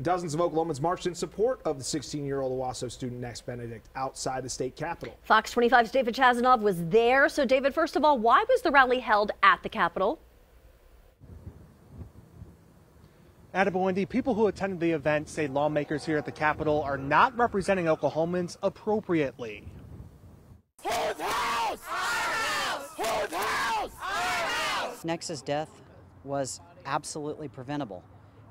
Dozens of Oklahomans marched in support of the 16-year-old Owasso student Nex Benedict outside the state capitol. Fox 25's David Chasanov was there. So, David, first of all, why was the rally held at the Capitol? Wendy, people who attended the event say lawmakers here at the Capitol are not representing Oklahomans appropriately. Whose house? Our house! Whose house? Our house! Nex's death was absolutely preventable.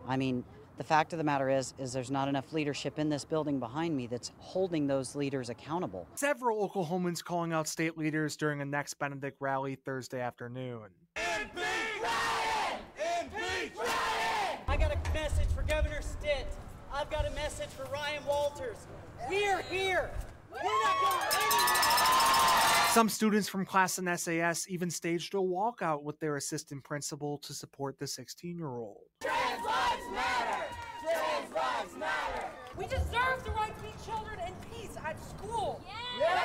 I mean, the fact of the matter is, is there's not enough leadership in this building behind me that's holding those leaders accountable. Several Oklahomans calling out state leaders during a Nex Benedict rally Thursday afternoon. I got a message for Governor Stitt. I've got a message for Ryan Walters. We're here. We're not going anywhere. Some students from Classen SAS even staged a walkout with their assistant principal to support the 16 year old. Trans lives matter! Trans lives matter! We deserve the right to be children in peace at school. Yeah.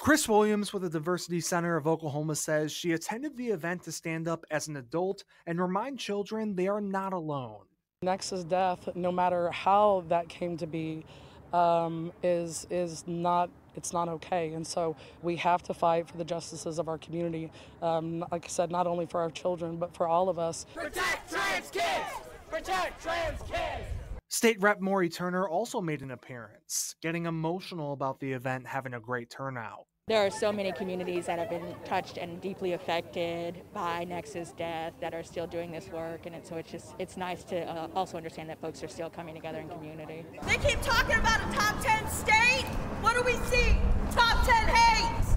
Chris Williams with the Diversity Center of Oklahoma says she attended the event to stand up as an adult and remind children they are not alone. Nex's death, no matter how that came to be, um, is is not it's not okay, and so we have to fight for the justices of our community. Um, like I said, not only for our children, but for all of us. Protect trans kids! Protect trans kids! State Rep Mauree Turner also made an appearance, getting emotional about the event having a great turnout. There are so many communities that have been touched and deeply affected by Nex's death that are still doing this work, and it, so it's just it's nice to uh, also understand that folks are still coming together in community. They keep talking about a top 10 state. What do we see? Top 10 hates.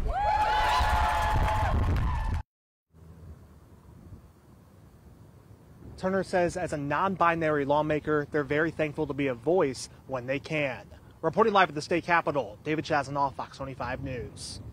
Turner says, as a non binary lawmaker, they're very thankful to be a voice when they can. Reporting live at the state capitol, David Chasanov, Fox 25 News.